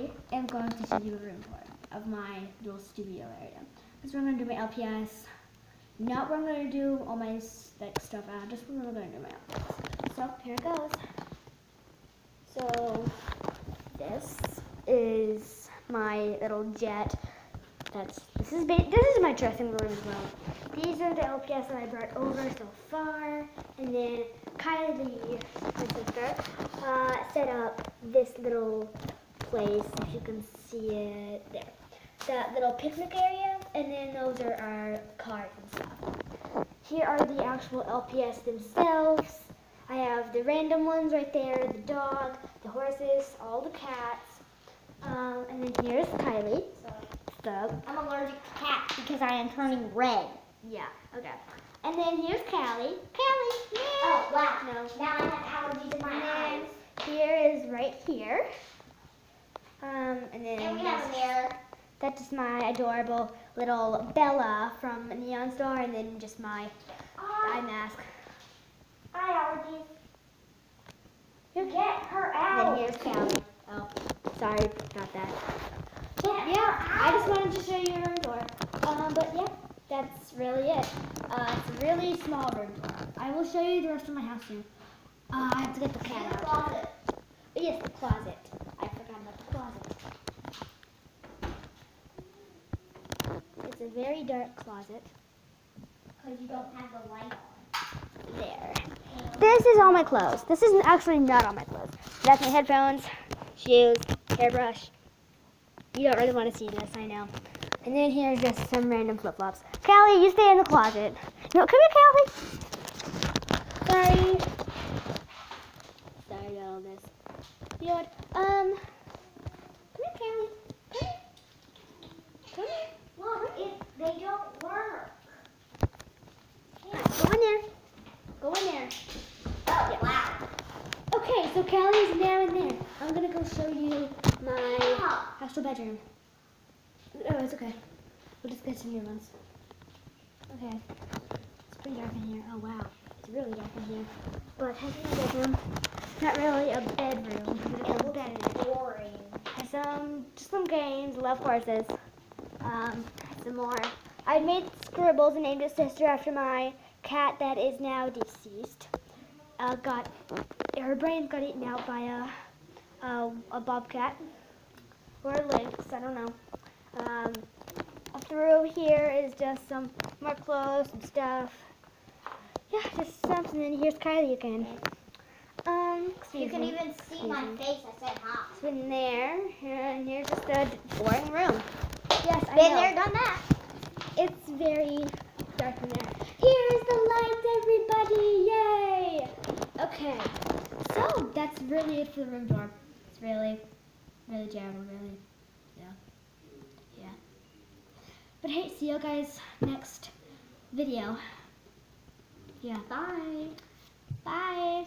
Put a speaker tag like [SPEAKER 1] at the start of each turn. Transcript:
[SPEAKER 1] I am going to show you a room tour of my little studio area. Is where I'm going to do my LPS. Not where I'm going to do all my like stuff out, just where I'm going to do my LPS. So here it goes. So this is my little jet. That's this is this is my dressing room as well. These are the LPS that I brought over so far, and then Kylie, my sister, uh, set up this little place. If you can see it there, that little picnic area, and then those are our cars and stuff. Here are the actual LPS themselves. I have the random ones right there, the dog, the horses, all the cats. Um, and then here's Kylie. Stub.
[SPEAKER 2] I'm allergic to cats because I am turning red.
[SPEAKER 1] Yeah, okay. And then here's Callie. Callie, yeah.
[SPEAKER 2] Oh, wow.
[SPEAKER 1] No.
[SPEAKER 2] Now I have allergies in my
[SPEAKER 1] And
[SPEAKER 2] eyes.
[SPEAKER 1] here is right here. And then
[SPEAKER 2] And we have a
[SPEAKER 1] that's-
[SPEAKER 2] mirror.
[SPEAKER 1] that's just my adorable little Bella from Neon Star, and then just my eye
[SPEAKER 2] Oh,
[SPEAKER 1] mask.
[SPEAKER 2] eye allergies.
[SPEAKER 1] Here.
[SPEAKER 2] Get her
[SPEAKER 1] And
[SPEAKER 2] out.
[SPEAKER 1] then here's Callie. Oh, sorry about that.
[SPEAKER 2] Get
[SPEAKER 1] Yeah, I just wanted to show you a room tour. Um, but yeah, that's really it. Uh, it's a really small room tour. I will show you the rest of my house soon. Uh, I have to get the cat
[SPEAKER 2] the
[SPEAKER 1] out.
[SPEAKER 2] closet.
[SPEAKER 1] Yes, the closet. I forgot about the closet. It's a very dark closet.
[SPEAKER 2] Because you don't have the light on.
[SPEAKER 1] There. This is all my clothes. This is actually not all my clothes. That's my headphones, shoes, hairbrush. You don't really want to see this, I know. And then here's just some random flip-flops. Callie, you stay in the closet. No, come here, Callie. Sorry. Sorry about all this. You know what? Um, come here, Callie. Come here. Come here.
[SPEAKER 2] Look, it, they don't work.
[SPEAKER 1] Go in there. Go in there.
[SPEAKER 2] Oh,
[SPEAKER 1] Yeah.
[SPEAKER 2] wow.
[SPEAKER 1] Okay, so Callie's now in there. I'm gonna go show you my
[SPEAKER 2] Wow.
[SPEAKER 1] actual bedroom. Oh, it's okay. We'll just get some new ones. Okay. It's pretty dark in here. Oh wow, it's really dark in here. But has a bedroom. Not really a bedroom. There's a bed in.
[SPEAKER 2] Boring.
[SPEAKER 1] Has some just some games. Love horses. Um, some more. I made scribbles and named a sister after my cat that is now deceased. Uh, got her brain got eaten out by a a, a bobcat or a lynx. I don't know. Um, through here is just some more clothes and stuff. Yeah, just stuff. And here's Kylie again. Um,
[SPEAKER 2] You can
[SPEAKER 1] me.
[SPEAKER 2] even see my face. I said hi.
[SPEAKER 1] It's been there, and here's just a boring room.
[SPEAKER 2] Been there, done that.
[SPEAKER 1] It's very dark in there. Here's the lights, everybody! Yay! Okay, so that's really it for the room tour. It's really, really jam, really, yeah, yeah. But hey, see you guys next video. Yeah, bye. Bye.